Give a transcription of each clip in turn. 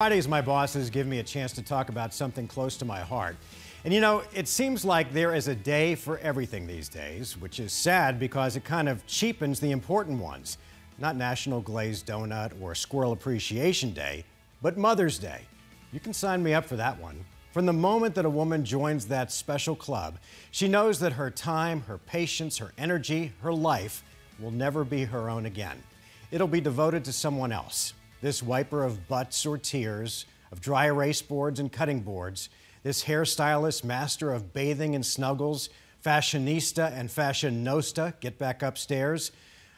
Fridays, my bosses give me a chance to talk about something close to my heart. And you know, it seems like there is a day for everything these days, which is sad because it kind of cheapens the important ones. Not National Glazed Donut or Squirrel Appreciation Day, but Mother's Day. You can sign me up for that one. From the moment that a woman joins that special club, she knows that her time, her patience, her energy, her life will never be her own again. It'll be devoted to someone else. This wiper of butts or tears, of dry erase boards and cutting boards, this hairstylist, master of bathing and snuggles, fashionista and fashionosta, get back upstairs,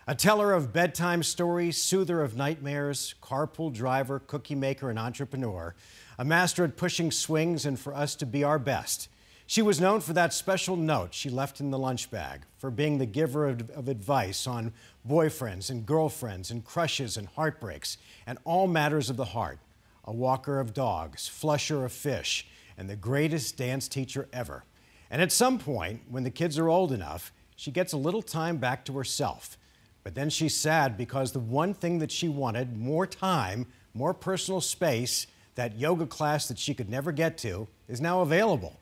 a teller of bedtime stories, soother of nightmares, carpool driver, cookie maker, and entrepreneur, a master at pushing swings and for us to be our best. She was known for that special note she left in the lunch bag, for being the giver of, of, advice on boyfriends and girlfriends and crushes and heartbreaks and all matters of the heart, a walker of dogs, flusher of fish, and the greatest dance teacher ever. And at some point, when the kids are old enough, she gets a little time back to herself. But then she's sad because the one thing that she wanted, more time, more personal space, that yoga class that she could never get to, is now available.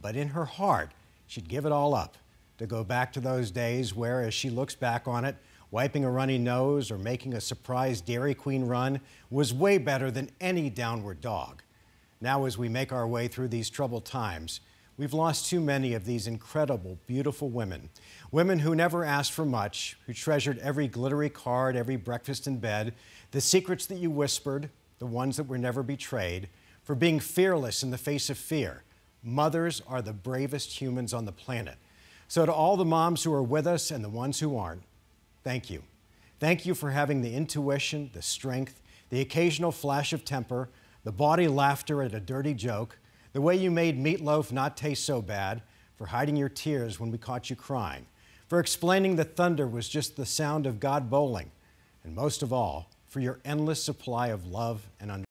But in her heart, she'd give it all up to go back to those days where, as she looks back on it, wiping a runny nose or making a surprise Dairy Queen run was way better than any downward dog. Now, as we make our way through these troubled times, we've lost too many of these incredible, beautiful women. Women who never asked for much, who treasured every glittery card, every breakfast in bed, the secrets that you whispered, the ones that were never betrayed, for being fearless in the face of fear Mothers are the bravest humans on the planet. So, to all the moms who are with us and the ones who aren't, thank you. Thank you for having the intuition, the strength, the occasional flash of temper, the bawdy laughter at a dirty joke, the way you made meatloaf not taste so bad, for hiding your tears when we caught you crying, for explaining that thunder was just the sound of God bowling, and most of all, for your endless supply of love and understanding.